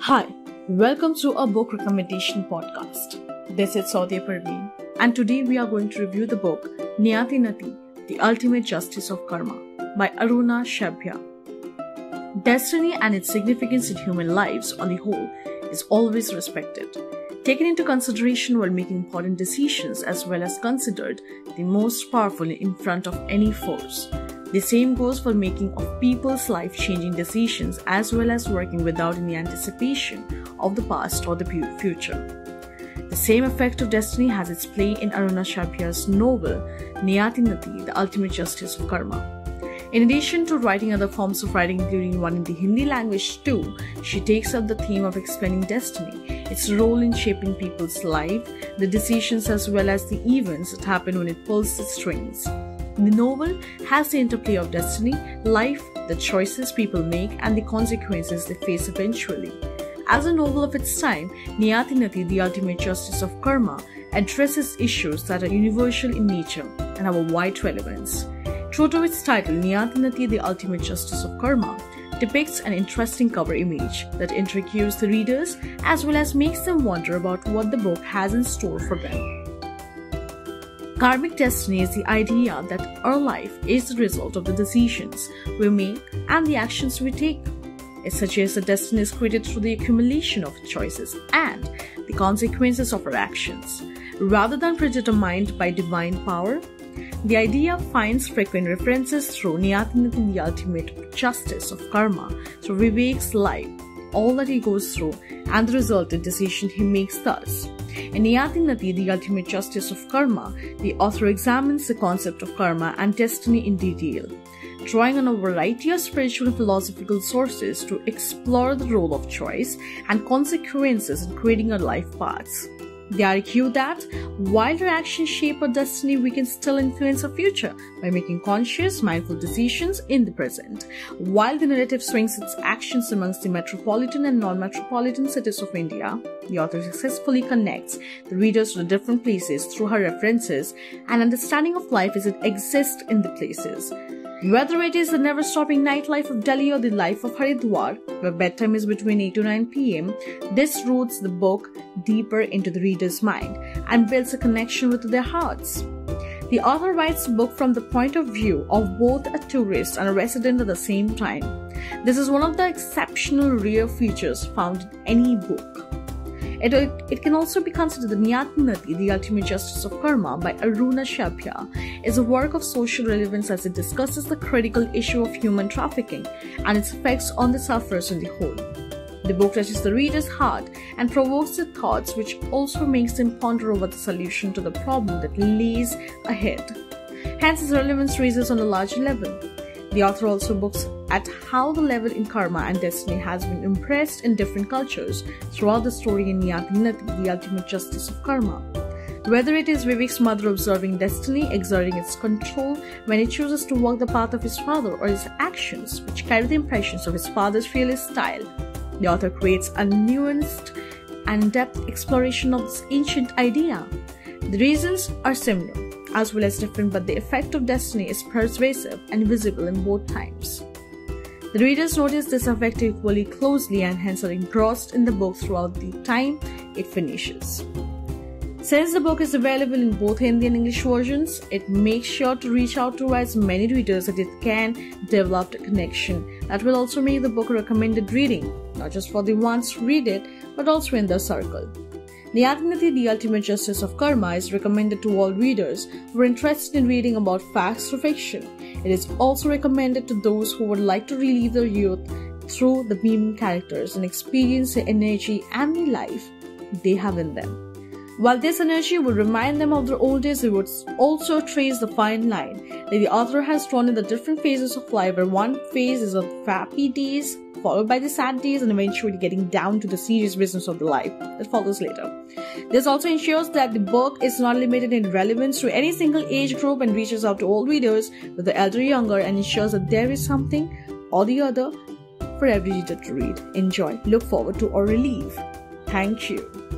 Hi, welcome to our book recommendation podcast. This is Saudya Parveen, and today we are going to review the book Niyati Nati, The Ultimate Justice of Karma by Aruna Shaibya. Destiny and its significance in human lives on the whole is always respected, taken into consideration while making important decisions as well as considered the most powerful in front of any force. The same goes for making of people's life changing decisions as well as working without any anticipation of the past or the future. The same effect of destiny has its play in Aruna Shaibya's novel Niyati Nati, The Ultimate Justice of Karma. In addition to writing other forms of writing, including one in the Hindi language too, she takes up the theme of explaining destiny, its role in shaping people's life, the decisions as well as the events that happen when it pulls the strings. The novel has the interplay of destiny, life, the choices people make, and the consequences they face eventually. As a novel of its time, Niyati Nati, The Ultimate Justice of Karma, addresses issues that are universal in nature and have a wide relevance. True its title, Niyati Nati, The Ultimate Justice of Karma, depicts an interesting cover image that intrigues the readers as well as makes them wonder about what the book has in store for them. Karmic destiny is the idea that our life is the result of the decisions we make and the actions we take. It suggests that destiny is created through the accumulation of choices and the consequences of our actions, rather than predetermined by divine power. The idea finds frequent references through Niyati the ultimate justice of karma, through Vivek's life, all that he goes through, and the resultant decision he makes thus. In Niyati Nati, The Ultimate Justice of Karma, the author examines the concept of karma and destiny in detail, drawing on a variety of spiritual and philosophical sources to explore the role of choice and consequences in creating our life paths. They argue that while our actions shape our destiny, we can still influence our future by making conscious, mindful decisions in the present. While the narrative swings its actions amongst the metropolitan and non-metropolitan cities of India, the author successfully connects the readers to the different places through her references and understanding of life as it exists in the places. Whether it is the never stopping nightlife of Delhi or the life of Haridwar, where bedtime is between 8 to 9 pm, this roots the book deeper into the reader's mind and builds a connection with their hearts. The author writes the book from the point of view of both a tourist and a resident at the same time. This is one of the exceptional rare features found in any book. It, it, can also be considered the Niyati Nati, The Ultimate Justice of Karma by Aruna Shaibya, is a work of social relevance as it discusses the critical issue of human trafficking and its effects on the sufferers in the whole. The book touches the reader's heart and provokes the thoughts, which also makes them ponder over the solution to the problem that lays ahead. Hence, its relevance raises on a larger level. The author also looks at how the level in karma and destiny has been impressed in different cultures throughout the story in Niyati the ultimate justice of karma. Whether it is Vivek's mother observing destiny, exerting its control when he chooses to walk the path of his father, or his actions, which carry the impressions of his father's fearless style, the author creates a nuanced and depth exploration of this ancient idea. The reasons are similar as well as different, but the effect of destiny is persuasive and visible in both times. The readers notice this effect equally closely and hence are engrossed in the book throughout the time it finishes. Since the book is available in both Hindi and English versions, it makes sure to reach out to as many readers as it can develop a connection that will also make the book a recommended reading, not just for the ones who read it, but also in their circle. Niyati Nati, The Ultimate Justice of Karma is recommended to all readers who are interested in reading about facts or fiction. It is also recommended to those who would like to relive their youth through the beaming characters and experience the energy and the life they have in them. While this energy would remind them of their old days, it would also trace the fine line that the author has drawn in the different phases of life, where one phase is of happy days, followed by the sad days, and eventually getting down to the serious business of the life that follows later. This also ensures that the book is not limited in relevance to any single age group and reaches out to all readers, whether elder or younger, and ensures that there is something or the other for every reader to read, enjoy, look forward to, or relieve. Thank you.